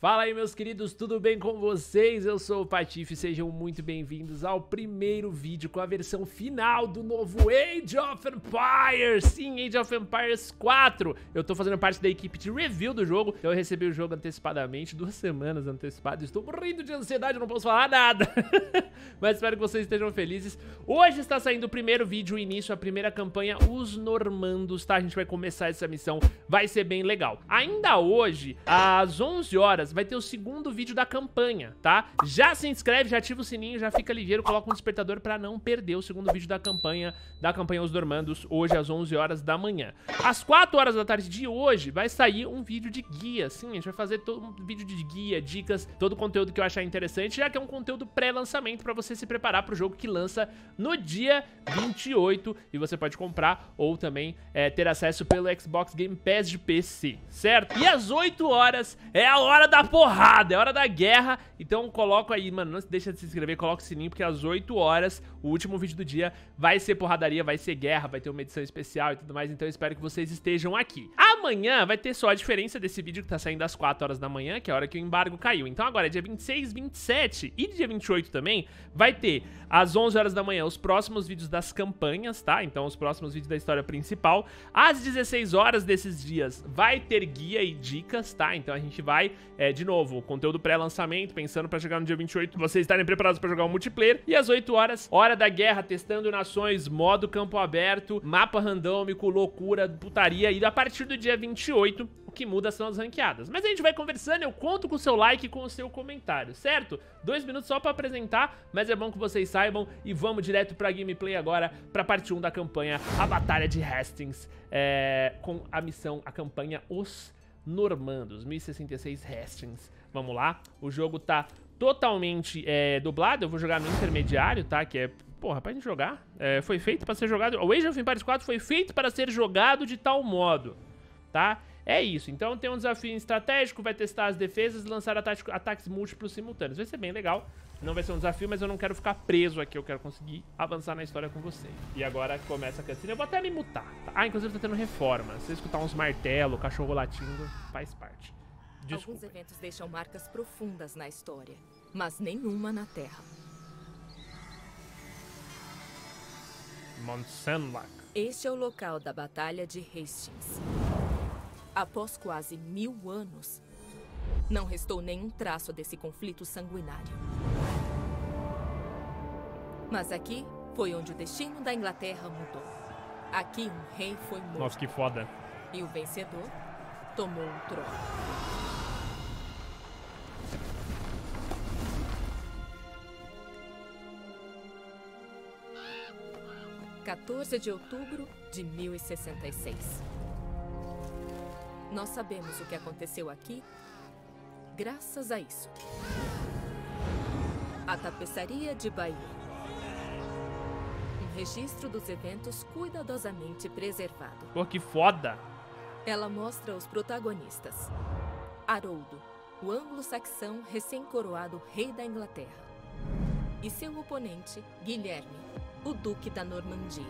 Fala aí, meus queridos, tudo bem com vocês? Eu sou o Patife, sejam muito bem-vindos ao primeiro vídeo com a versão final do novo Age of Empires. Sim, Age of Empires 4. Eu tô fazendo parte da equipe de review do jogo, então eu recebi o jogo antecipadamente, duas semanas antecipado. Estou morrendo de ansiedade, não posso falar nada. Mas espero que vocês estejam felizes. Hoje está saindo o primeiro vídeo, o início, a primeira campanha, Os Normandos, tá? A gente vai começar essa missão, vai ser bem legal. Ainda hoje, às 11 horas, vai ter o segundo vídeo da campanha, tá? Já se inscreve, já ativa o sininho, já fica ligeiro, coloca um despertador pra não perder o segundo vídeo da campanha, da campanha Os Dormandos, hoje às 11 horas da manhã. Às 4 horas da tarde de hoje vai sair um vídeo de guia, sim, a gente vai fazer todo um vídeo de guia, dicas, todo o conteúdo que eu achar interessante, já que é um conteúdo pré-lançamento pra você se preparar pro jogo que lança no dia 28 e você pode comprar ou também é, ter acesso pelo Xbox Game Pass de PC, certo? E às 8 horas é a hora da porrada, é hora da guerra. Então coloco aí, mano, não deixa de se inscrever, coloca o sininho, porque às 8 horas, o último vídeo do dia, vai ser porradaria, vai ser guerra, vai ter uma edição especial e tudo mais. Então eu espero que vocês estejam aqui. Amanhã vai ter só a diferença desse vídeo que tá saindo às 4 horas da manhã, que é a hora que o embargo caiu. Então agora é dia 26, 27 e dia 28 também, vai ter às 11 horas da manhã os próximos vídeos das campanhas, tá? Então os próximos vídeos da história principal. Às 16 horas desses dias vai ter guia e dicas, tá? Então a gente vai é, de novo, conteúdo pré-lançamento, pensando pra chegar no dia 28, vocês estarem preparados pra jogar o multiplayer. E às 8 horas, hora da guerra, testando nações, modo campo aberto, mapa randômico, loucura, putaria. E a partir do dia 28, o que muda são as ranqueadas. Mas a gente vai conversando, eu conto com o seu like e com o seu comentário, certo? Dois minutos só pra apresentar, mas é bom que vocês saibam. E vamos direto pra gameplay agora, pra parte 1 da campanha, a Batalha de Hastings, é, com a missão, a campanha Os Normandos, 1066 Hastings. Vamos lá, o jogo tá totalmente é, dublado, eu vou jogar no intermediário, tá? Que é, porra, pra gente jogar, é, foi feito para ser jogado, o Age of Empires 4 foi feito para ser jogado de tal modo, tá? É isso, então tem um desafio estratégico, vai testar as defesas e lançar ataques múltiplos simultâneos. Vai ser bem legal, não vai ser um desafio, mas eu não quero ficar preso aqui, eu quero conseguir avançar na história com vocês. E agora começa a cutscene, eu vou até me mutar. Tá? Ah, inclusive tá tendo reforma, se você escutar uns martelos, cachorro latindo, faz parte. Desculpa. Alguns eventos deixam marcas profundas na história, mas nenhuma na Terra. Mont Senlac. Este é o local da Batalha de Hastings. Após quase mil anos, não restou nenhum traço desse conflito sanguinário. Mas aqui foi onde o destino da Inglaterra mudou. Aqui um rei foi morto. Nossa, que foda. E o vencedor tomou o trono. 14 de outubro de 1066. Nós sabemos o que aconteceu aqui graças a isso. A tapeçaria de Bahia. Registro dos eventos cuidadosamente preservado. Pô, que foda! Ela mostra os protagonistas. Haroldo, o anglo-saxão recém-coroado rei da Inglaterra. E seu oponente, Guilherme, o Duque da Normandia.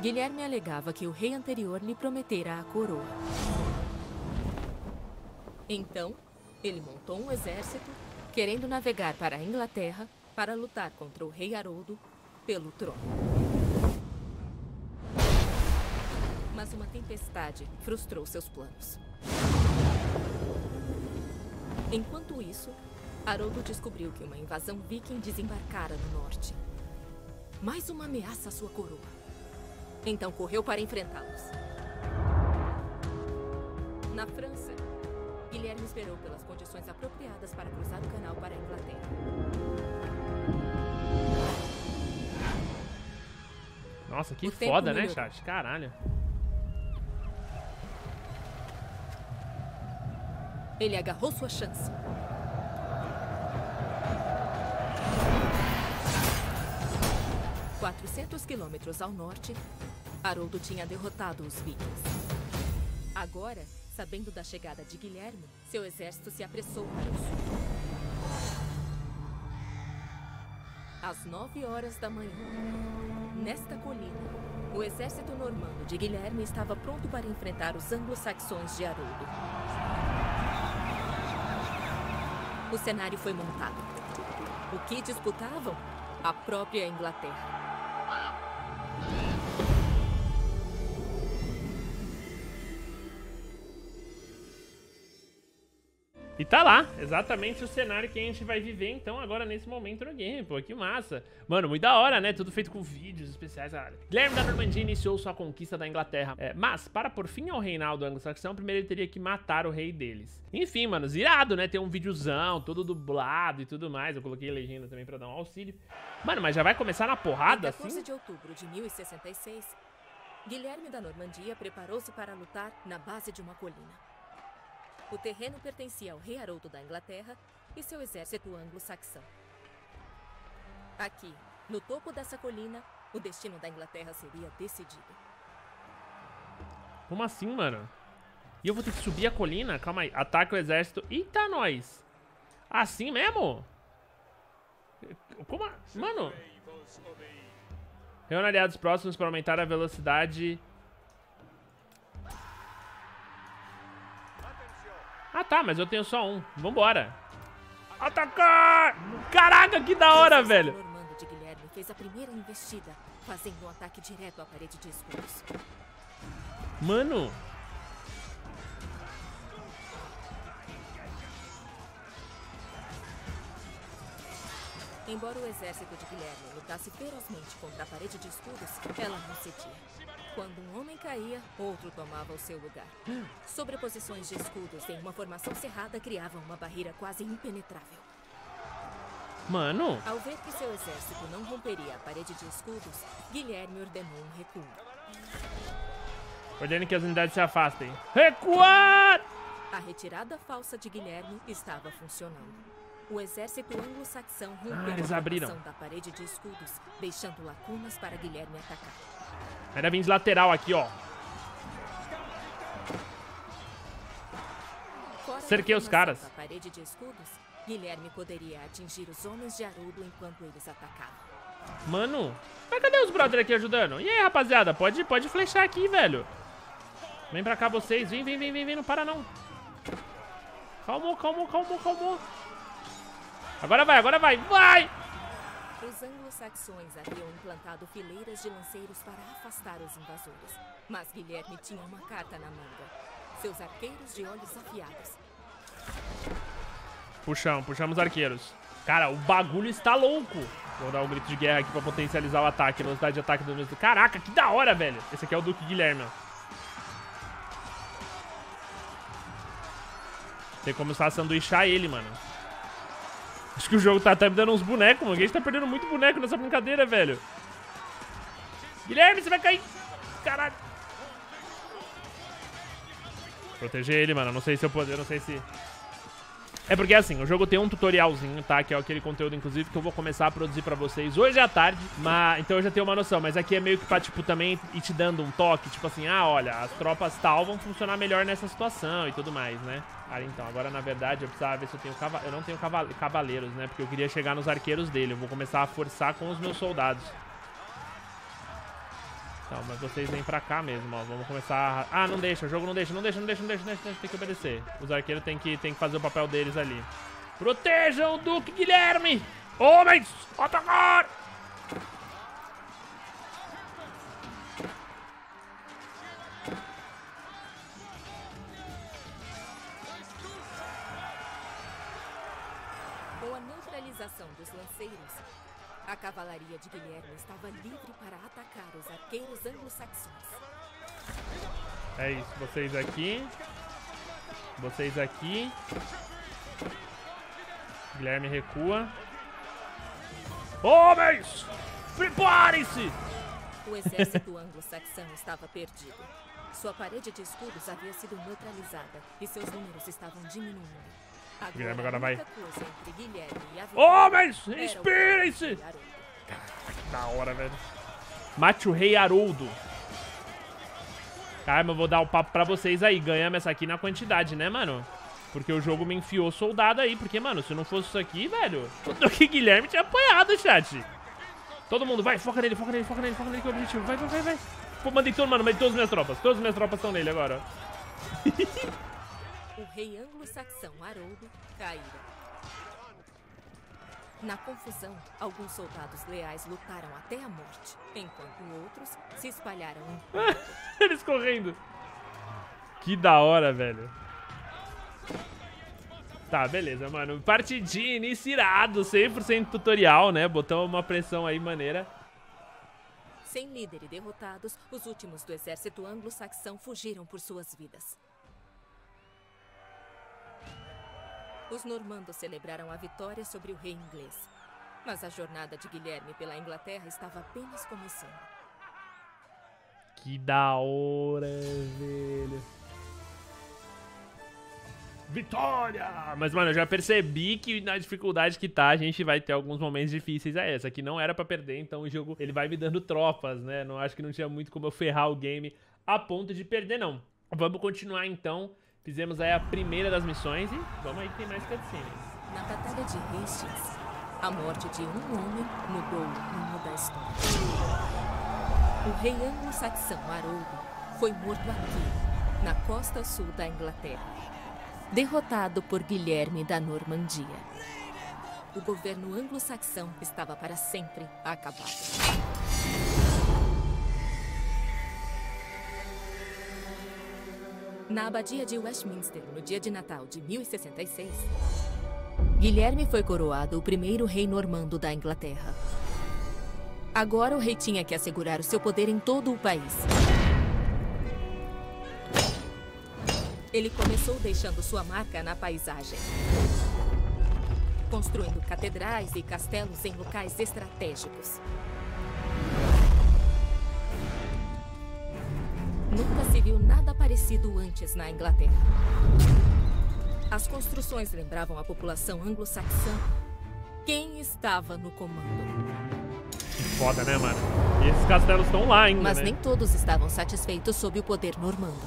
Guilherme alegava que o rei anterior lhe prometera a coroa. Então, ele montou um exército, querendo navegar para a Inglaterra para lutar contra o rei Haroldo pelo trono. Mas uma tempestade frustrou seus planos. Enquanto isso, Haroldo descobriu que uma invasão viking desembarcara no norte. Mais uma ameaça à sua coroa. Então correu para enfrentá-los. Na França, Guilherme esperou pelas condições apropriadas para cruzar o canal para a Inglaterra. Nossa, que o foda, né, chat? Caralho. Ele agarrou sua chance. 400 quilômetros ao norte, Haroldo tinha derrotado os vikings. Agora, sabendo da chegada de Guilherme, seu exército se apressou para o sul. às 9 horas da manhã. Nesta colina, o exército normando de Guilherme estava pronto para enfrentar os anglo-saxões de Haroldo. O cenário foi montado. O que disputavam? A própria Inglaterra. E tá lá, exatamente o cenário que a gente vai viver então agora nesse momento no game, pô, que massa. Mano, muito da hora, né? Tudo feito com vídeos especiais, cara. Guilherme da Normandia iniciou sua conquista da Inglaterra, é, mas para por fim ao reinado anglo-saxão, primeiro ele teria que matar o rei deles. Enfim, mano, zirado, né? Tem um videozão, todo dublado e tudo mais. Eu coloquei legenda também pra dar um auxílio. Mano, mas já vai começar na porrada, em 14 assim? de outubro de 1066, Guilherme da Normandia preparou-se para lutar na base de uma colina. O terreno pertencia ao rei Haroldo da Inglaterra e seu exército anglo-saxão. Aqui, no topo dessa colina, o destino da Inglaterra seria decidido. Como assim, mano? E eu vou ter que subir a colina? Calma aí. Ataca o exército. Eita, nós! Assim mesmo? Como? a- Mano... Reúne aliados próximos para aumentar a velocidade... Ah, tá, mas eu tenho só um. Vambora. Atacar! Caraca, que da hora, velho. um. Mano. Embora o exército de Guilherme lutasse ferozmente contra a parede de escudos, ela não cedia. Quando um homem caía, outro tomava o seu lugar. Sobreposições de escudos em uma formação cerrada criavam uma barreira quase impenetrável. Mano. Ao ver que seu exército não romperia a parede de escudos, Guilherme ordenou um recuo. Ordene que as unidades se afastem. Recuar! A retirada falsa de Guilherme estava funcionando. O exército anglo-saxão rompeu Ah, a abriram. da parede de escudos, deixando lacunas para Guilherme atacar. Ainda vem de lateral aqui, ó. Cerquei os caras. Mano. Mas cadê os brother aqui ajudando? E aí, rapaziada? Pode, pode flechar aqui, velho. Vem pra cá vocês. Vem, vem, vem, vem, vem. Não para, não. Calmou, calmou, calmou, calmou. Agora vai, agora vai. Vai! Os anglo-saxões haviam implantado fileiras de lanceiros para afastar os invasores. Mas Guilherme tinha uma carta na manga. Seus arqueiros de olhos afiados. Puxamos, puxamos arqueiros. Cara, o bagulho está louco. Vou dar um grito de guerra aqui pra potencializar o ataque. Velocidade de ataque do mesmo. Caraca, que da hora, velho. Esse aqui é o Duque Guilherme. Tem que começar a sanduichar ele, mano. Acho que o jogo tá até me dando uns bonecos, mano. A gente tá perdendo muito boneco nessa brincadeira, velho. Guilherme, você vai cair. Caralho. Proteger ele, mano. Não sei se eu poder, não sei se... É porque assim, o jogo tem um tutorialzinho, tá? Que é aquele conteúdo, inclusive, que eu vou começar a produzir pra vocês hoje à tarde. Mas, então eu já tenho uma noção. Mas aqui é meio que pra, tipo, também ir te dando um toque. Tipo assim, ah, olha, as tropas tal vão funcionar melhor nessa situação e tudo mais, né? Cara, então, agora na verdade eu precisava ver se eu tenho cava... Eu não tenho caval... cavaleiros, né? Porque eu queria chegar nos arqueiros dele. Eu vou começar a forçar com os meus soldados. Então, mas vocês vêm pra cá mesmo, ó. Vamos começar... a- Ah, não deixa. O jogo não deixa, não deixa, não deixa, não deixa, não deixa. não deixa, Tem que obedecer. Os arqueiros têm que, têm que fazer o papel deles ali. Protejam o Duque Guilherme! Homens! Atacar! Com a neutralização dos lanceiros, a cavalaria de Guilherme estava livre para atacar os arqueiros anglo-saxões. É isso. Vocês aqui. Vocês aqui. Guilherme recua. Homens! Preparem-se! O exército anglo-saxão estava perdido. Sua parede de escudos havia sido neutralizada e seus números estavam diminuindo. Agora, Guilherme agora vai. Homens! era o Inspirem-se! Haroldo. Da hora, velho. Mate o rei Haroldo. Cara, mas eu vou dar o papo pra vocês aí. Ganhamos essa aqui na quantidade, né, mano? Porque o jogo me enfiou soldado aí. Porque, mano, se não fosse isso aqui, velho... O Duque Guilherme tinha apanhado, chat. Todo mundo, vai, foca nele, foca nele, foca nele, foca nele, que é o objetivo. Vai, vai, vai, vai. Pô, mandei todo, mano, mandei todas as minhas tropas. Todas as minhas tropas estão nele agora. O rei anglo-saxão Haroldo caíra. Na confusão, alguns soldados leais lutaram até a morte, enquanto outros se espalharam em... Eles correndo. Que da hora, velho. Tá, beleza, mano. Partidinha iniciado, 100% tutorial, né? Botamos uma pressão aí maneira. Sem líder e derrotados, os últimos do exército anglo-saxão fugiram por suas vidas. Os normandos celebraram a vitória sobre o rei inglês. Mas a jornada de Guilherme pela Inglaterra estava apenas começando. Que da hora, velho. Vitória! Mas, mano, eu já percebi que na dificuldade que tá, a gente vai ter alguns momentos difíceis a essa. Que não era pra perder, então o jogo ele vai me dando tropas, né? Não acho que não tinha muito como eu ferrar o game a ponto de perder, não. Vamos continuar, então. Fizemos aí a primeira das missões e vamos aí que tem mais cutscenes. Na Batalha de Hastings, a morte de um homem mudou o rumo da história. O rei anglo-saxão Haroldo foi morto aqui, na costa sul da Inglaterra derrotado por Guilherme da Normandia. O governo anglo-saxão estava para sempre acabado. Na abadia de Westminster, no dia de Natal de 1066, Guilherme foi coroado o primeiro rei normando da Inglaterra. Agora o rei tinha que assegurar o seu poder em todo o país. Ele começou deixando sua marca na paisagem. Construindo catedrais e castelos em locais estratégicos. Nunca se viu nada parecido antes na Inglaterra. As construções lembravam a população anglo-saxã. Quem estava no comando? Que foda, né, mano? E esses castelos estão lá ainda, Mas né? nem todos estavam satisfeitos sob o poder normando.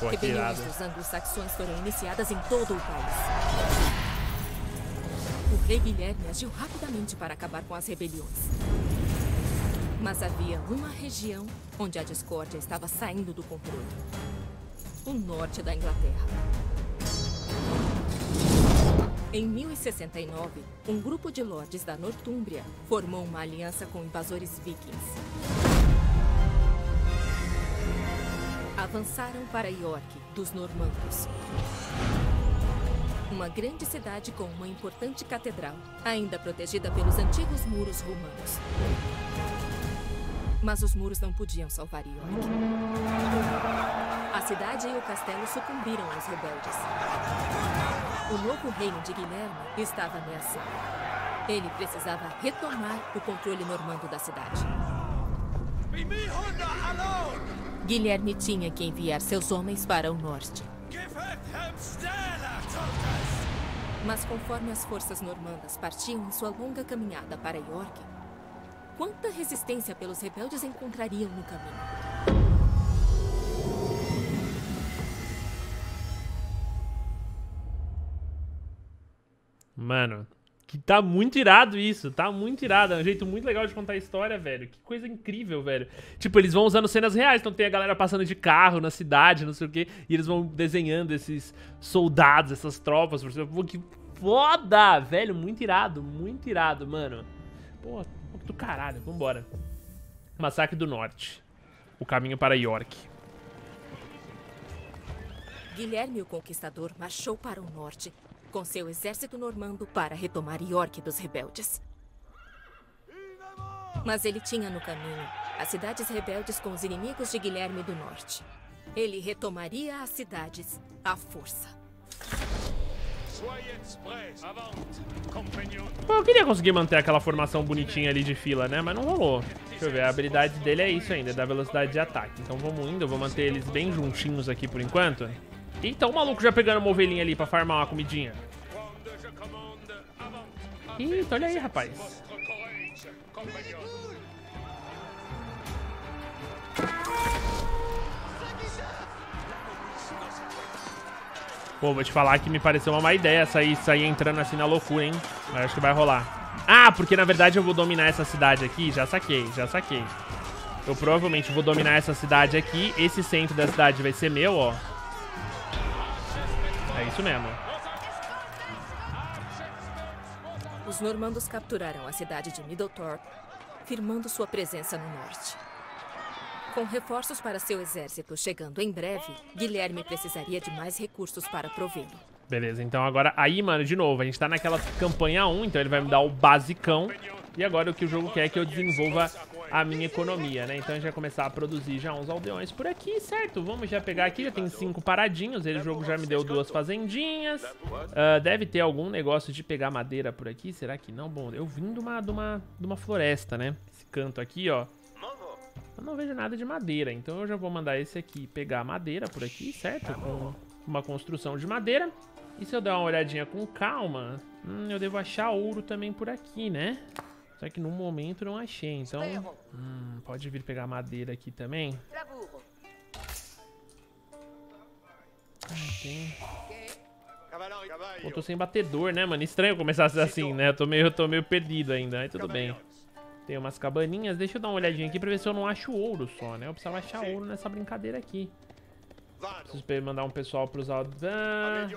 Pô, Rebeliões dos anglo-saxões foram iniciadas em todo o país. O rei Guilherme agiu rapidamente para acabar com as rebeliões. Mas havia uma região onde a discórdia estava saindo do controle. O norte da Inglaterra. Em 1069, um grupo de lordes da Nortúmbria formou uma aliança com invasores vikings. avançaram para York, dos normandos. Uma grande cidade com uma importante catedral, ainda protegida pelos antigos muros romanos. Mas os muros não podiam salvar York. A cidade e o castelo sucumbiram aos rebeldes. O novo reino de Guilherme estava ameaçado. Ele precisava retomar o controle normando da cidade. Guilherme tinha que enviar seus homens para o norte. Mas conforme as forças normandas partiam em sua longa caminhada para York, quanta resistência pelos rebeldes encontrariam no caminho? Mano, que tá muito irado isso, tá muito irado. É um jeito muito legal de contar a história, velho. Que coisa incrível, velho. Tipo, eles vão usando cenas reais, então tem a galera passando de carro na cidade, não sei o quê, e eles vão desenhando esses soldados, essas tropas. por. Pô, que foda, velho. Muito irado, muito irado, mano. Pô, do caralho, vambora. Massacre do Norte. O caminho para York. Guilherme o Conquistador marchou para o norte, com seu exército normando para retomar York dos rebeldes. Mas ele tinha no caminho as cidades rebeldes com os inimigos de Guilherme do Norte. Ele retomaria as cidades à força. Pô, eu queria conseguir manter aquela formação bonitinha ali de fila, né? Mas não rolou. Deixa eu ver, a habilidade dele é isso ainda, da velocidade de ataque. Então vamos indo, eu vou manter eles bem juntinhos aqui por enquanto. Eita, o maluco já pegando uma ovelhinha ali pra farmar uma comidinha. Eita, olha aí, rapaz. Pô, vou te falar que me pareceu uma má ideia sair, sair entrando assim na loucura, hein? Mas acho que vai rolar. Ah, porque na verdade eu vou dominar essa cidade aqui. Já saquei, já saquei. Eu provavelmente vou dominar essa cidade aqui. Esse centro da cidade vai ser meu, ó. É isso mesmo. Os normandos capturaram a cidade de Middletorp, firmando sua presença no norte. Com reforços para seu exército chegando em breve, Guilherme precisaria de mais recursos para provê-lo. Beleza, então agora... Aí, mano, de novo, a gente tá naquela campanha 1, então ele vai me dar o basicão. E agora o que o jogo quer é que eu desenvolva a minha economia, né? Então a gente vai começar a produzir já uns aldeões por aqui, certo? Vamos já pegar aqui, já tem cinco paradinhos, ele, o jogo já me deu duas fazendinhas. Uh, deve ter algum negócio de pegar madeira por aqui, será que não? Bom, eu vim de uma, de uma, de uma floresta, né? Esse canto aqui, ó. Eu não vejo nada de madeira, então eu já vou mandar esse aqui pegar madeira por aqui, certo? Com uma construção de madeira. E se eu der uma olhadinha com calma, hum, eu devo achar ouro também por aqui, né? Só que no momento não achei, então... Hum, pode vir pegar madeira aqui também. Tem... Pô, tô sem batedor, né, mano? Estranho começar assim, né? Eu tô meio, eu tô meio perdido ainda, aí tudo bem. Tem umas cabaninhas. Deixa eu dar uma olhadinha aqui pra ver se eu não acho ouro só, né? Eu precisava achar ouro nessa brincadeira aqui. Preciso mandar um pessoal pros... Ah,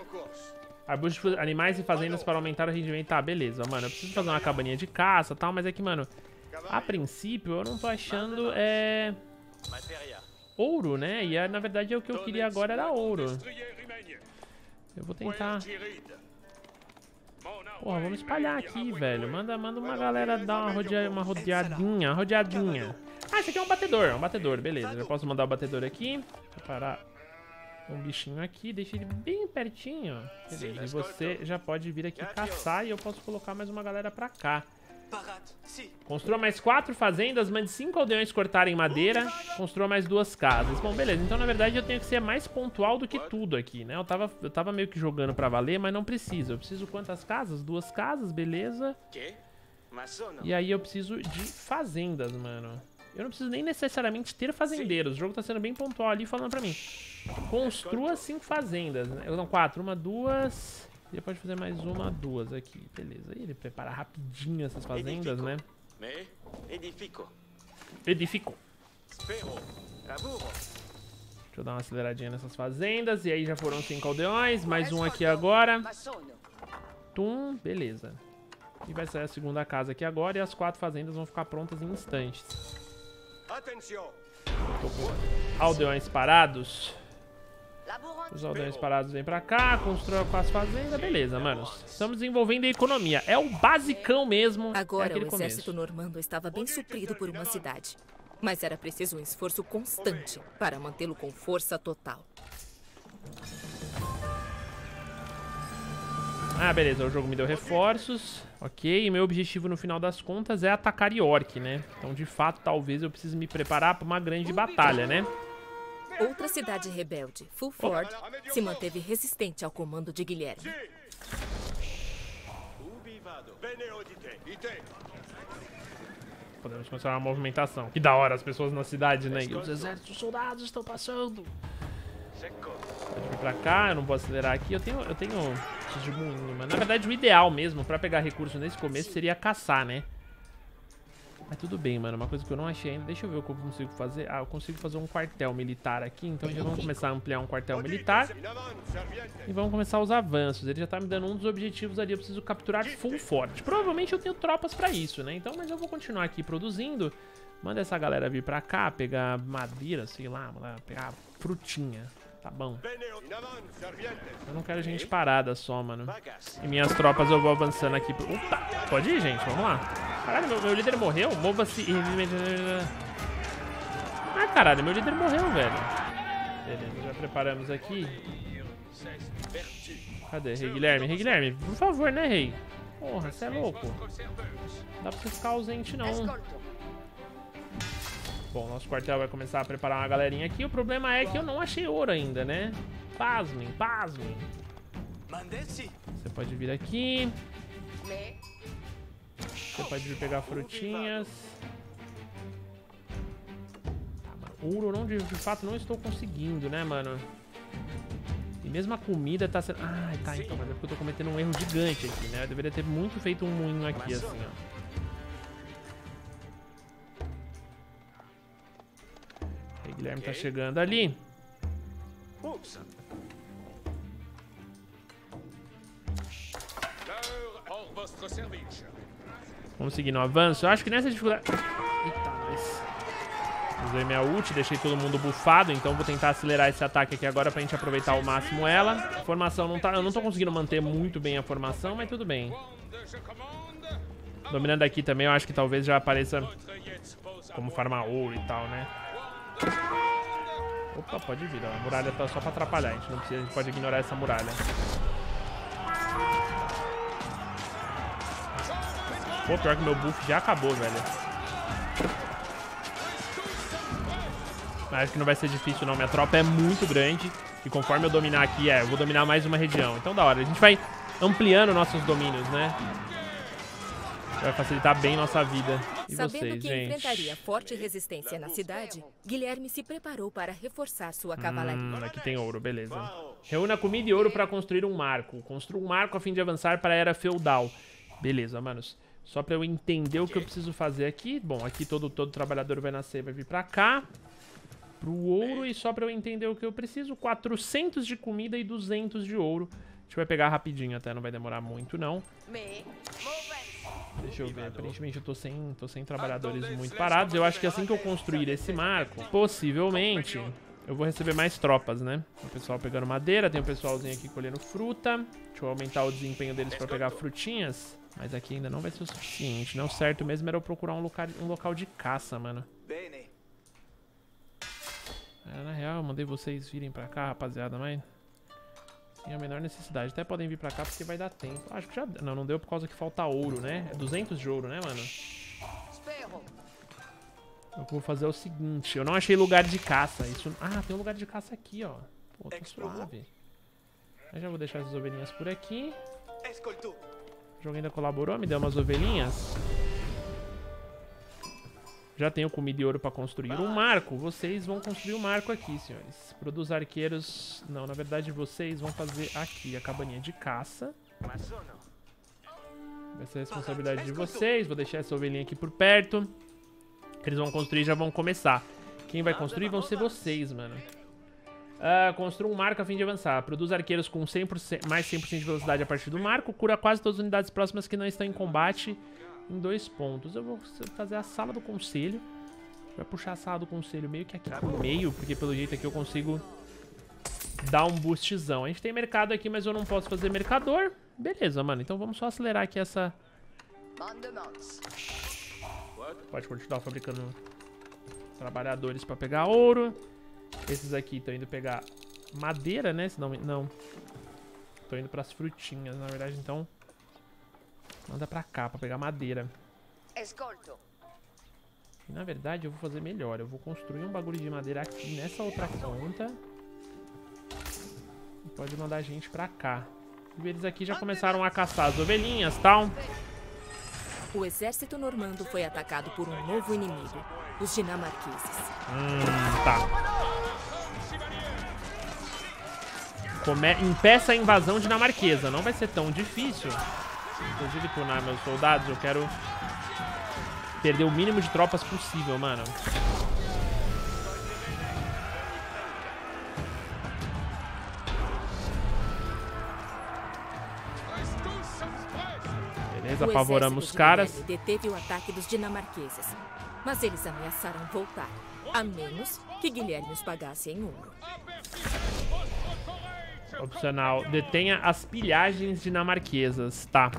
Arbustos, animais e fazendas para aumentar o rendimento. Tá, beleza, mano. Eu preciso fazer uma cabaninha de caça e tal, mas é que, mano, a princípio eu não tô achando, é... Ouro, né? E, é, na verdade, é o que eu queria agora era ouro. Eu vou tentar... Porra, vamos espalhar aqui, velho. Manda, manda uma galera dar uma, rodea, uma rodeadinha, rodeadinha. Ah, esse aqui é um batedor, um batedor, beleza. Eu posso mandar o batedor aqui. Preparar um bichinho aqui, deixa ele bem pertinho. Beleza, e você já pode vir aqui caçar e eu posso colocar mais uma galera pra cá. Construa mais quatro fazendas, mande cinco aldeões cortarem madeira, construa mais duas casas. Bom, beleza, então na verdade eu tenho que ser mais pontual do que tudo aqui, né? Eu tava, eu tava meio que jogando pra valer, mas não preciso. Eu preciso quantas casas? Duas casas, beleza. E aí eu preciso de fazendas, mano. Eu não preciso nem necessariamente ter fazendeiros. O jogo tá sendo bem pontual ali falando pra mim. Construa cinco fazendas, né? Não, quatro. Uma, duas... Ele pode fazer mais uma, duas aqui. Beleza. E ele prepara rapidinho essas fazendas, né? Edifico. Edifico. Deixa eu dar uma aceleradinha nessas fazendas. E aí já foram cinco aldeões. Mais um aqui agora. Tum. Beleza. E vai sair a segunda casa aqui agora. E as quatro fazendas vão ficar prontas em instantes. Tô com aldeões parados. Os aldeões parados vêm pra cá, constrói com as fazendas, beleza, manos. Estamos desenvolvendo a economia. É o basicão mesmo. É Agora é o exército começo. normando estava bem suprido por uma cidade. Mas era preciso um esforço constante para mantê-lo com força total. Ah, beleza, o jogo me deu reforços. Ok, e meu objetivo no final das contas é atacar York, né? Então, de fato, talvez eu precise me preparar para uma grande batalha, né? Outra cidade rebelde, Fulford, se manteve resistente ao comando de Guilherme. Podemos começar uma movimentação. Que da hora, as pessoas na cidade, né? Os exércitos, os soldados estão passando. Pode vir pra cá, eu não vou acelerar aqui. Eu tenho, eu tenho mas na verdade o ideal mesmo pra pegar recurso nesse começo seria caçar, né? Mas tudo bem, mano. Uma coisa que eu não achei ainda. Deixa eu ver o que eu consigo fazer. Ah, eu consigo fazer um quartel militar aqui. Então já vamos começar a ampliar um quartel militar. E vamos começar os avanços. Ele já tá me dando um dos objetivos ali. Eu preciso capturar full forte. Provavelmente eu tenho tropas pra isso, né? Então, mas eu vou continuar aqui produzindo. Manda essa galera vir pra cá, pegar madeira, sei lá, pegar frutinha. Tá bom. Eu não quero gente parada só, mano. E minhas tropas eu vou avançando aqui. Opa! Pode ir, gente. Vamos lá. Caralho, meu, meu líder morreu? Mova-se... Ah, caralho. Meu líder morreu, velho. Beleza, já preparamos aqui. Cadê? Rei Guilherme. Rei Guilherme, por favor, né, rei? Porra, você é louco. Não dá pra você ficar ausente, não. Bom, nosso quartel vai começar a preparar uma galerinha aqui. O problema é que eu não achei ouro ainda, né? Pasmem, pasmem. Você pode vir aqui. Você pode vir pegar frutinhas. Tá, ouro não, de, de fato não estou conseguindo, né, mano? E mesmo a comida tá sendo... Ah, tá, então, mas é porque eu tô cometendo um erro gigante aqui, né? Eu deveria ter muito feito um moinho aqui, assim, ó. Guilherme tá chegando ali. Vamos seguir no avanço. Eu acho que nessa dificuldade... Eita, mas... Usei minha ult, deixei todo mundo bufado, então vou tentar acelerar esse ataque aqui agora pra gente aproveitar ao máximo ela. Formação não tá... Eu não tô conseguindo manter muito bem a formação, mas tudo bem. Dominando aqui também, eu acho que talvez já apareça como farmar ouro e tal, né? Opa, pode vir. A muralha tá só pra atrapalhar, a gente não precisa, a gente pode ignorar essa muralha. Pô, pior que meu buff já acabou, velho. Acho que não vai ser difícil não, minha tropa é muito grande. E conforme eu dominar aqui, é, eu vou dominar mais uma região. Então da hora, a gente vai ampliando nossos domínios, né? Vai facilitar bem nossa vida. E Sabendo vocês, que gente? enfrentaria forte resistência na cidade, Guilherme se preparou para reforçar sua cavalaria. Hum, aqui tem ouro, beleza. Reúna comida e ouro para construir um marco. Construa um marco a fim de avançar para a era feudal. Beleza, manos. Só para eu entender o que eu preciso fazer aqui. Bom, aqui todo, todo trabalhador vai nascer, vai vir para cá. Pro ouro e só para eu entender o que eu preciso. 400 de comida e 200 de ouro. A gente vai pegar rapidinho até, não vai demorar muito não. Deixa eu ver, aparentemente eu tô sem, tô sem trabalhadores muito parados. Eu acho que assim que eu construir esse marco, possivelmente, eu vou receber mais tropas, né? Tem o pessoal pegando madeira, tem o pessoalzinho aqui colhendo fruta. Deixa eu aumentar o desempenho deles pra pegar frutinhas. Mas aqui ainda não vai ser o suficiente, né? O certo mesmo era eu procurar um local, um local de caça, mano. Bene. É, na real, eu mandei vocês virem pra cá, rapaziada, mas... Tem a menor necessidade. Até podem vir pra cá porque vai dar tempo. Acho que já... Não, não deu por causa que falta ouro, né? É 200 de ouro, né, mano? Eu vou fazer o seguinte. Eu não achei lugar de caça. Isso... Ah, tem um lugar de caça aqui, ó. Pô, tá suave. Eu já vou deixar essas ovelhinhas por aqui. O jogo ainda colaborou, me deu umas ovelhinhas. Já tenho comida e ouro pra construir um marco. Vocês vão construir um marco aqui, senhores. Produz arqueiros... Não, na verdade vocês vão fazer aqui a cabaninha de caça. Vai ser a responsabilidade de vocês. Vou deixar essa ovelhinha aqui por perto. Eles vão construir e já vão começar. Quem vai construir vão ser vocês, mano. Ah, construa um marco a fim de avançar. Produz arqueiros com 100%, mais 100% de velocidade a partir do marco. Cura quase todas as unidades próximas que não estão em combate em dois pontos. Eu vou fazer a sala do conselho. Vai puxar a sala do conselho meio que aqui pro meio, porque pelo jeito aqui eu consigo dar um boostzão. A gente tem mercado aqui, mas eu não posso fazer mercador. Beleza, mano. Então vamos só acelerar aqui essa... Pode continuar fabricando trabalhadores pra pegar ouro. Esses aqui estão indo pegar madeira, né? Senão, não. Tô indo pras frutinhas, na verdade, então... Manda pra cá, pra pegar madeira. Escolto. E, na verdade, eu vou fazer melhor. Eu vou construir um bagulho de madeira aqui nessa outra ponta. E pode mandar gente pra cá. E eles aqui já começaram a caçar as ovelhinhas e tal. O exército normando foi atacado por um novo inimigo, os dinamarqueses. Hum, tá. Come... Impeça a invasão dinamarquesa. Não vai ser tão difícil. Inclusive tunar meus soldados, eu quero perder o mínimo de tropas possível, mano. Beleza, apavoramos os caras. Deteve o ataque dos dinamarqueses, mas eles ameaçaram voltar, a menos que Guilherme os pagasse em ouro. Opcional. Detenha as pilhagens dinamarquesas. Tá.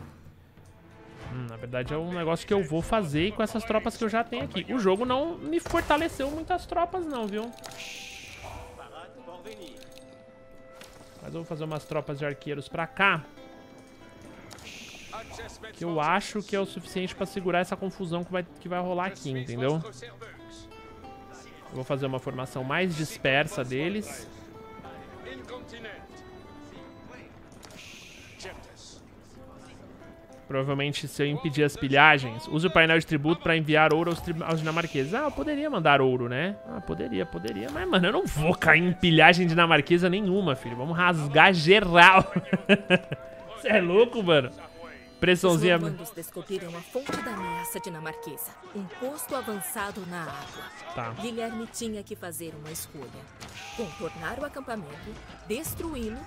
Hum, na verdade é um negócio que eu vou fazer com essas tropas que eu já tenho aqui. O jogo não me fortaleceu muitas tropas não, viu? Mas eu vou fazer umas tropas de arqueiros pra cá. Que eu acho que é o suficiente pra segurar essa confusão que vai, que vai rolar aqui, entendeu? Eu vou fazer uma formação mais dispersa deles. Provavelmente, se eu impedir as pilhagens, use o painel de tributo pra enviar ouro aos, aos dinamarqueses. Ah, eu poderia mandar ouro, né? Ah, poderia, poderia. Mas, mano, eu não vou cair em pilhagem dinamarquesa nenhuma, filho. Vamos rasgar geral. Você é louco, mano? Os Pressãozinha... normandos descobriram a fonte da ameaça dinamarquesa, um posto avançado na água. Tá. Guilherme tinha que fazer uma escolha: contornar o acampamento, destruí-lo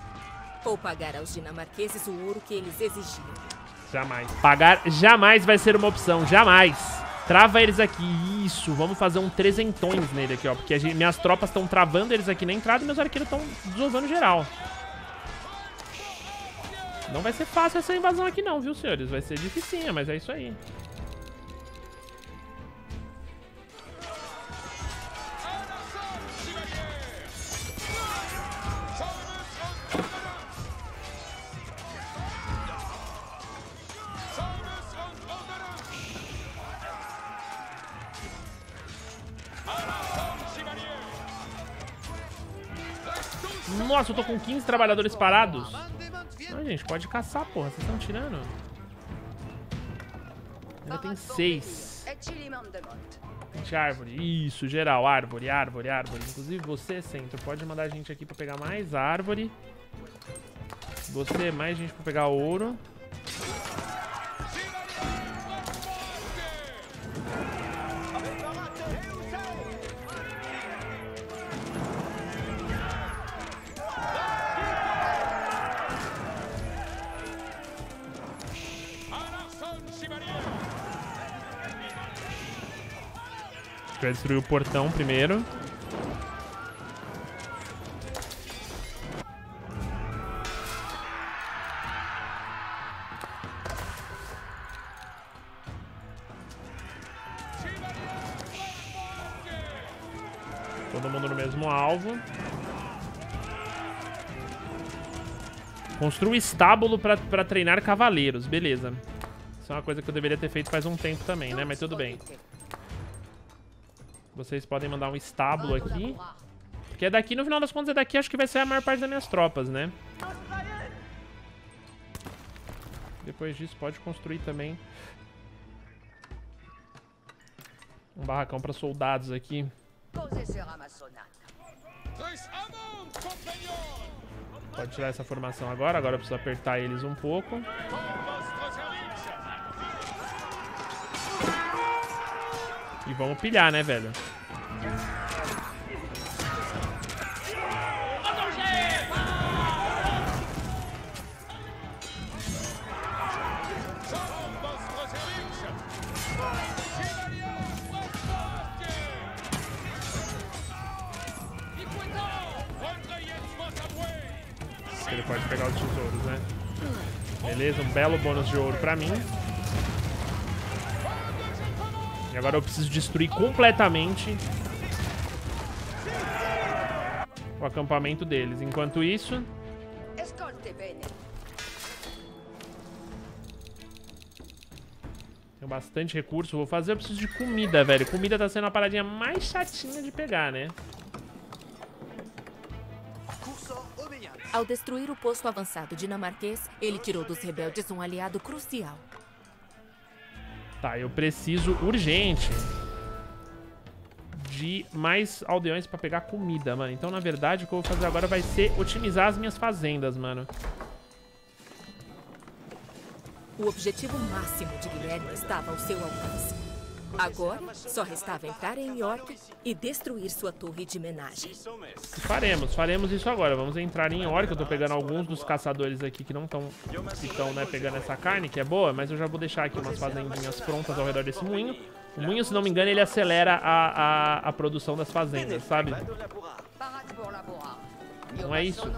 ou pagar aos dinamarqueses o ouro que eles exigiam. Jamais. Pagar jamais vai ser uma opção, jamais. Trava eles aqui, isso. Vamos fazer um trezentões nele aqui, ó. Porque gente, minhas tropas estão travando eles aqui na entrada e meus arqueiros estão desovando geral. Não vai ser fácil essa invasão aqui não, viu, senhores? Vai ser dificinha, mas é isso aí. Nossa, eu tô com 15 trabalhadores parados. Não, gente, pode caçar, porra. Vocês estão tirando. Ainda tem 6. Gente, árvore. Isso, geral. Árvore, árvore, árvore. Inclusive você, centro, pode mandar a gente aqui pra pegar mais árvore. Você, mais gente pra pegar ouro. Vai destruir o portão primeiro. Todo mundo no mesmo alvo. Construa estábulo pra, pra treinar cavaleiros. Beleza. Isso é uma coisa que eu deveria ter feito faz um tempo também, né? Mas tudo bem. Vocês podem mandar um estábulo aqui. Que é daqui, no final das contas, é daqui acho que vai ser a maior parte das minhas tropas, né? Depois disso, pode construir também um barracão para soldados aqui. Pode tirar essa formação agora. Agora eu preciso apertar eles um pouco. E vamos pilhar, né, velho? Ele pode pegar os tesouros, né? Beleza, um belo bônus de ouro pra mim. Agora eu preciso destruir completamente o acampamento deles. Enquanto isso... Tenho bastante recurso. Vou fazer, eu preciso de comida, velho. Comida tá sendo a paradinha mais chatinha de pegar, né? Ao destruir o posto avançado dinamarquês, ele tirou dos rebeldes um aliado crucial. Tá, eu preciso urgente de mais aldeões pra pegar comida, mano. Então, na verdade, o que eu vou fazer agora vai ser otimizar as minhas fazendas, mano. O objetivo máximo de Guilherme estava ao seu alcance. Agora, só restava entrar em York e destruir sua torre de menagem. Faremos, faremos isso agora. Vamos entrar em York. Eu tô pegando alguns dos caçadores aqui que não estão estão, né, pegando essa carne, que é boa, mas eu já vou deixar aqui umas fazendinhas prontas ao redor desse moinho. O moinho, se não me engano, ele acelera a, a, a produção das fazendas, sabe? Não é isso?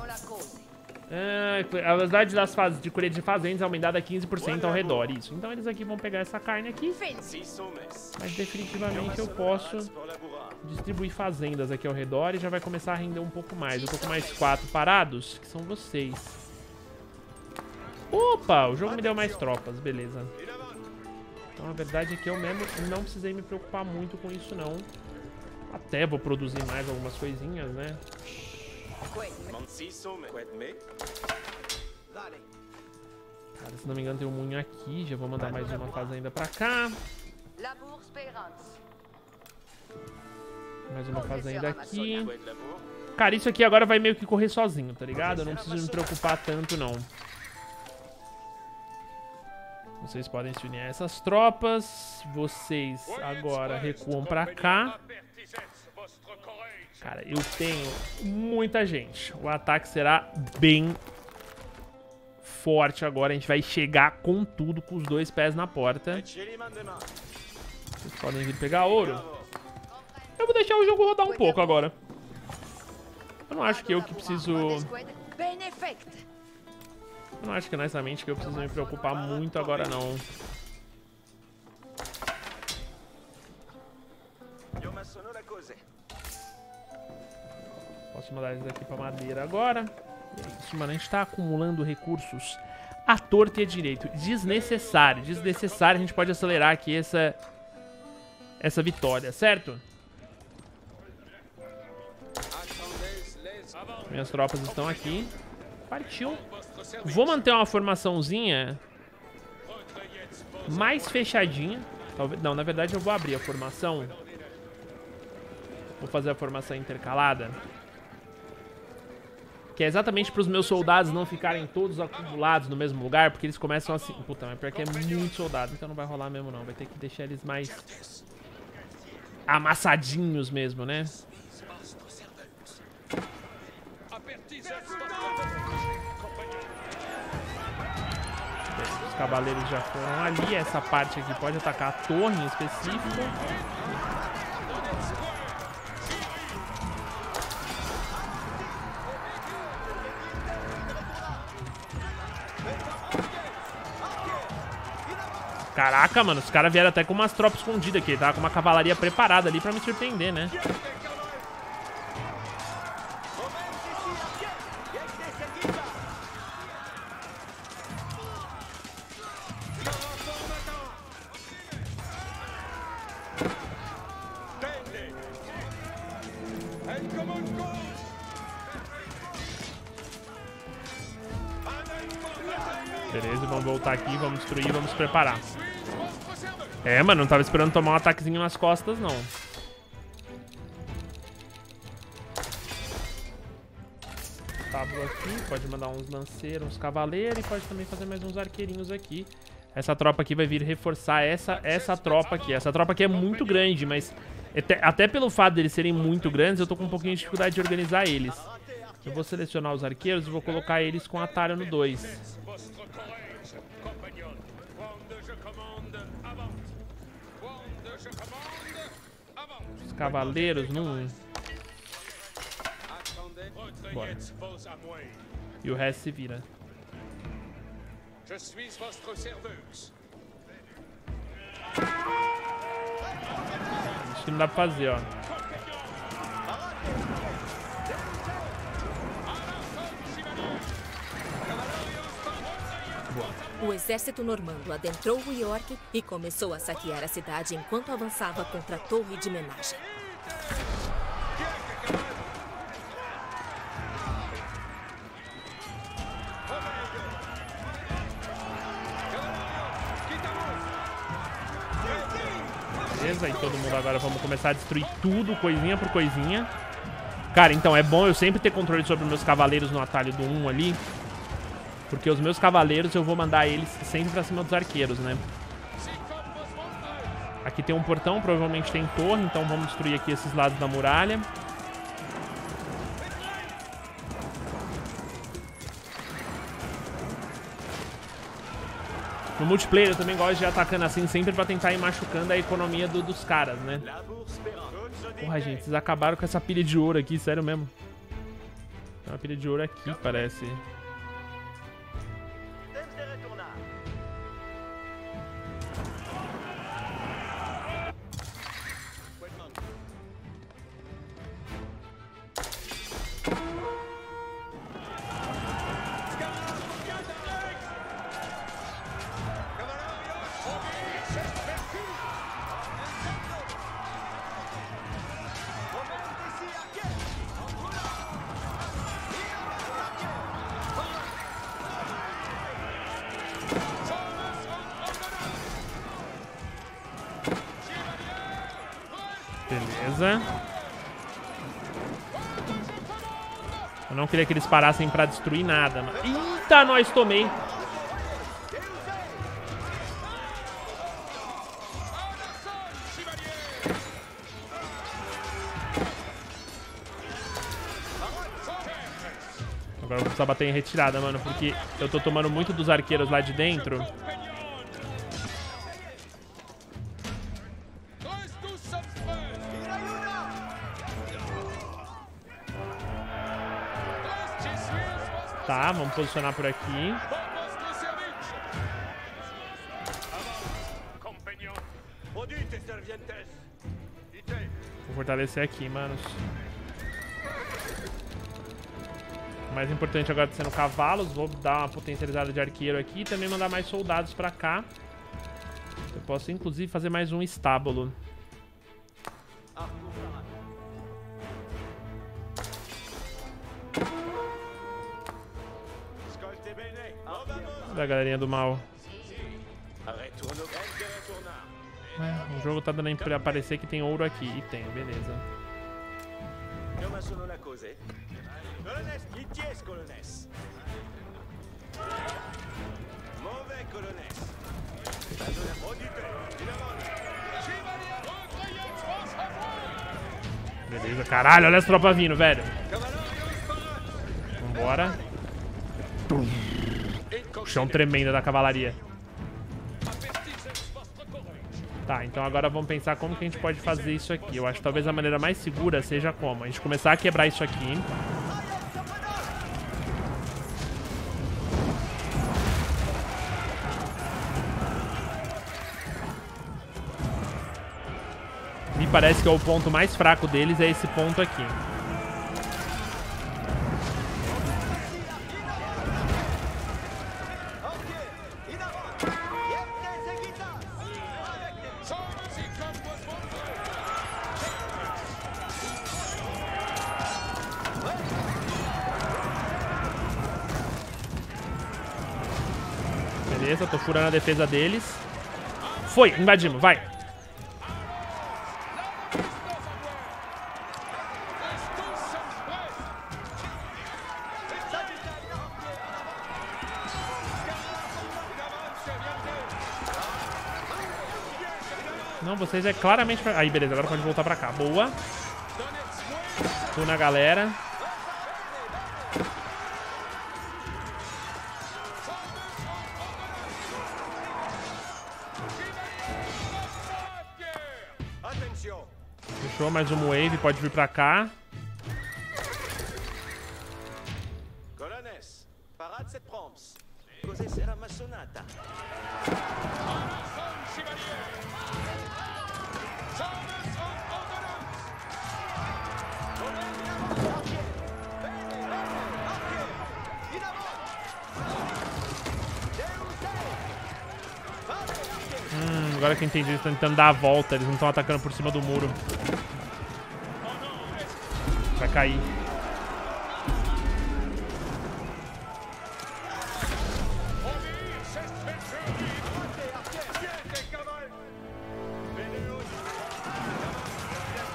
É, a velocidade das fases de colheita de fazendas é aumentada a 15% ao redor, isso. Então eles aqui vão pegar essa carne aqui. Mas definitivamente eu posso distribuir fazendas aqui ao redor e já vai começar a render um pouco mais. Eu tô com mais quatro parados, que são vocês. Opa, o jogo me deu mais tropas, beleza. Então a verdade é que eu mesmo não precisei me preocupar muito com isso não. Até vou produzir mais algumas coisinhas, né? Cara, se não me engano tem um moinho aqui. Já vou mandar mais uma fazenda pra cá. Mais uma fazenda aqui. Cara, isso aqui agora vai meio que correr sozinho, tá ligado? Eu não preciso me preocupar tanto, não. Vocês podem se unir a essas tropas. Vocês agora recuam pra cá. Cara, eu tenho muita gente. O ataque será bem forte agora. A gente vai chegar com tudo, com os dois pés na porta. Vocês podem vir pegar ouro. Eu vou deixar o jogo rodar um pouco agora. Eu não acho que eu que preciso... Eu não acho que, honestamente, que eu preciso me preocupar muito agora, não. Posso mandar isso aqui pra madeira agora. É isso, mano. A gente tá acumulando recursos à torta e à direito. Desnecessário. Desnecessário. A gente pode acelerar aqui essa, essa vitória, certo? Minhas tropas estão aqui. Partiu. Vou manter uma formaçãozinha mais fechadinha. Talvez, não, na verdade eu vou abrir a formação. Vou fazer a formação intercalada. Que é exatamente para os meus soldados não ficarem todos acumulados no mesmo lugar, porque eles começam assim... Puta, mas pior que é muito soldado, então não vai rolar mesmo não. Vai ter que deixar eles mais amassadinhos mesmo, né? Os cavaleiros já foram ali. Essa parte aqui pode atacar a torre em específico. Caraca, mano, os caras vieram até com umas tropas escondidas aqui. Tava com uma cavalaria preparada ali pra me surpreender, né? Beleza, vamos voltar aqui, vamos destruir, vamos preparar. É, mano, não tava esperando tomar um ataquezinho nas costas, não. Tábua aqui, pode mandar uns lanceiros, uns cavaleiros e pode também fazer mais uns arqueirinhos aqui. Essa tropa aqui vai vir reforçar essa, essa tropa aqui. Essa tropa aqui é muito grande, mas até, até pelo fato deles serem muito grandes, eu tô com um pouquinho de dificuldade de organizar eles. Eu vou selecionar os arqueiros e vou colocar eles com atalho no 2. Os cavaleiros num... Bora. E o resto se vira. Acho que não dá pra fazer, ó. O exército normando adentrou o York e começou a saquear a cidade enquanto avançava contra a torre de menagem. Beleza, e todo mundo agora vamos começar a destruir tudo, coisinha por coisinha. Cara, então é bom eu sempre ter controle sobre meus cavaleiros no atalho do 1 ali. Porque os meus cavaleiros eu vou mandar eles sempre pra cima dos arqueiros, né? Aqui tem um portão, provavelmente tem torre, então vamos destruir aqui esses lados da muralha. No multiplayer eu também gosto de ir atacando assim sempre pra tentar ir machucando a economia do, dos caras, né? Porra, gente, vocês acabaram com essa pilha de ouro aqui, sério mesmo. Tem uma pilha de ouro aqui, parece. Queria que eles parassem pra destruir nada. Mano. Eita, nós tomei. Agora eu vou precisar bater em retirada, mano, porque eu tô tomando muito dos arqueiros lá de dentro. Tá, vamos posicionar por aqui. Vou fortalecer aqui, manos. O mais importante agora tá sendo cavalos. Vou dar uma potencializada de arqueiro aqui e também mandar mais soldados pra cá. Eu posso, inclusive, fazer mais um estábulo. Da galerinha do mal. É, o jogo tá dando pra aparecer que tem ouro aqui. E tem, beleza. Beleza, caralho, olha as tropas vindo, velho. Vambora. Chão tremendo da cavalaria. Tá, então agora vamos pensar como que a gente pode fazer isso aqui. Eu acho que talvez a maneira mais segura seja como? A gente começar a quebrar isso aqui. Me parece que é o ponto mais fraco deles é esse ponto aqui. Furando a defesa deles. Foi, invadimos, vai. Não, vocês é claramente... Aí, beleza, agora pode voltar pra cá. Boa. Tô na galera. Mais um wave, pode vir pra cá. Hum, agora que eu entendi, eles estão tentando dar a volta, eles não estão atacando por cima do muro. Cair.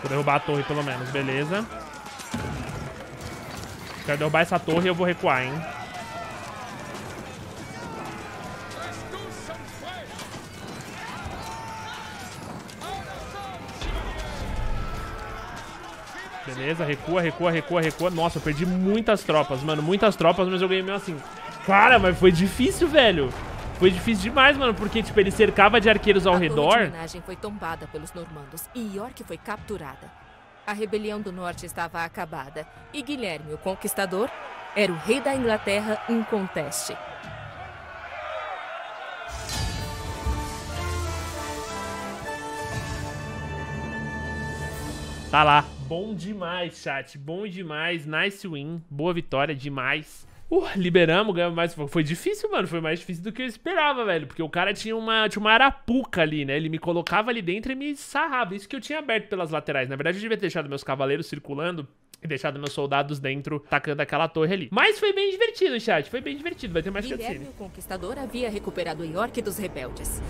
Vou derrubar a torre pelo menos, beleza. Quero derrubar essa torre e eu vou recuar, hein. Beleza, recua, recua, recua, recua. Nossa, eu perdi muitas tropas, mano. Muitas tropas, mas eu ganhei mesmo assim. Cara, mas foi difícil, velho. Foi difícil demais, mano, porque, tipo, ele cercava de arqueiros ao a redor. A homenagem foi tombada pelos normandos e York foi capturada. A rebelião do norte estava acabada e Guilherme, o Conquistador, era o rei da Inglaterra inconteste. Tá lá. Bom demais, chat. Bom demais. Nice win. Boa vitória demais. Uh, liberamos, ganhamos mais. Foi difícil, mano. Foi mais difícil do que eu esperava, velho. Porque o cara tinha uma, tinha uma arapuca ali, né? Ele me colocava ali dentro e me sarrava. Isso que eu tinha aberto pelas laterais. Na verdade, eu devia ter deixado meus cavaleiros circulando e deixado meus soldados dentro, atacando aquela torre ali. Mas foi bem divertido, chat. Foi bem divertido. Vai ter mais Guilherme, cutscene. o Conquistador havia recuperado York dos rebeldes.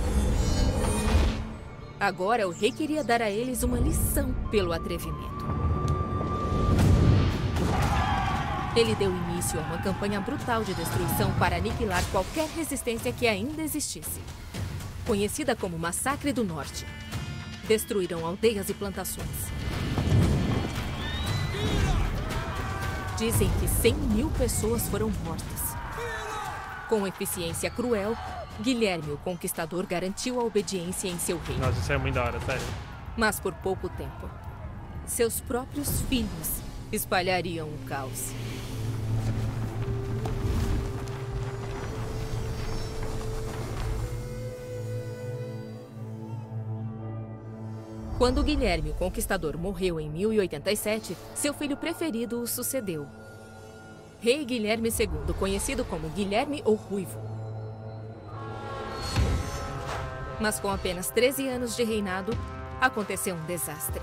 Agora o rei queria dar a eles uma lição pelo atrevimento. Ele deu início a uma campanha brutal de destruição para aniquilar qualquer resistência que ainda existisse. Conhecida como Massacre do Norte. Destruíram aldeias e plantações. Dizem que 100 mil pessoas foram mortas. Com eficiência cruel, Guilherme o Conquistador garantiu a obediência em seu reino. Nossa, isso é muito da hora, sério. Mas por pouco tempo, seus próprios filhos espalhariam o caos. Quando Guilherme o Conquistador morreu em 1087, seu filho preferido o sucedeu. Rei Guilherme II, conhecido como Guilherme o Ruivo. Mas com apenas 13 anos de reinado, aconteceu um desastre.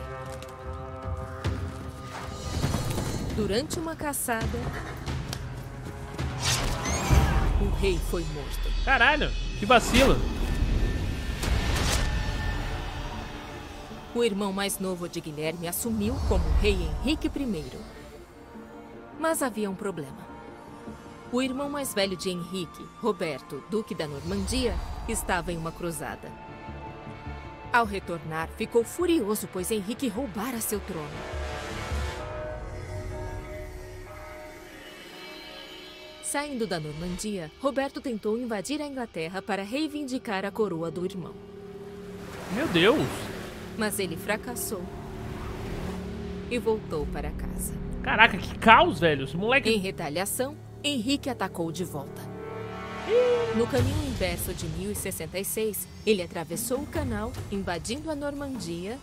Durante uma caçada, o rei foi morto. Caralho, que vacilo. O irmão mais novo de Guilherme assumiu como rei Henrique I. Mas havia um problema. O irmão mais velho de Henrique, Roberto, duque da Normandia, estava em uma cruzada. Ao retornar, ficou furioso, pois Henrique roubara seu trono. Saindo da Normandia, Roberto tentou invadir a Inglaterra para reivindicar a coroa do irmão. Meu Deus. Mas ele fracassou e voltou para casa. Caraca, que caos, velho. Esse moleque. Em retaliação, Henrique atacou de volta. No caminho inverso de 1066, ele atravessou o canal, invadindo a Normandia,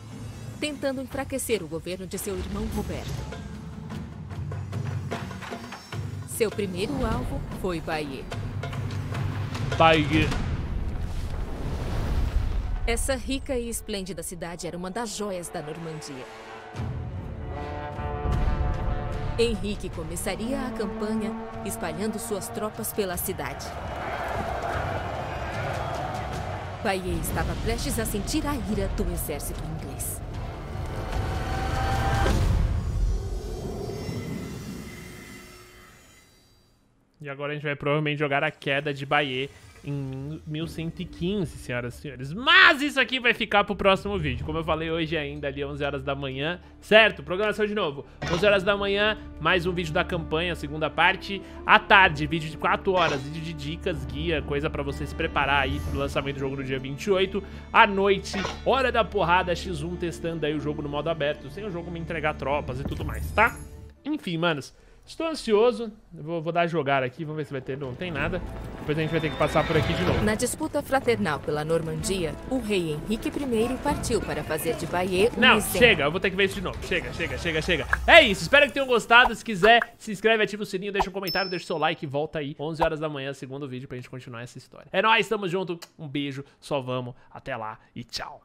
tentando enfraquecer o governo de seu irmão Roberto. Seu primeiro alvo foi Bayeux. Bayeux. Essa rica e esplêndida cidade era uma das joias da Normandia. Henrique começaria a campanha espalhando suas tropas pela cidade. Bayeux estava prestes a sentir a ira do exército inglês. E agora a gente vai provavelmente jogar a queda de Bayeux em 1115, senhoras e senhores. Mas isso aqui vai ficar pro próximo vídeo. Como eu falei hoje ainda, ali 11 horas da manhã, certo? Programação de novo. 11 horas da manhã, mais um vídeo da campanha, segunda parte. À tarde, vídeo de 4 horas, vídeo de dicas, guia, coisa pra você se preparar aí pro lançamento do jogo no dia 28. À noite, hora da porrada, X1 testando aí o jogo no modo aberto, sem o jogo me entregar tropas e tudo mais, tá? Enfim, manos. Estou ansioso, vou, vou, dar a jogar aqui, vamos ver se vai ter, não tem nada. Depois a gente vai ter que passar por aqui de novo. Na disputa fraternal pela Normandia, o rei Henrique I partiu para fazer de Bayeux um Não, chega, eu vou ter que ver isso de novo. Chega, chega, chega, chega. É isso, espero que tenham gostado. Se quiser, se inscreve, ativa o sininho, deixa um comentário, deixa o seu like e volta aí. 11 horas da manhã, segundo vídeo, pra gente continuar essa história. É nóis, tamo junto, um beijo, só vamos, até lá e tchau.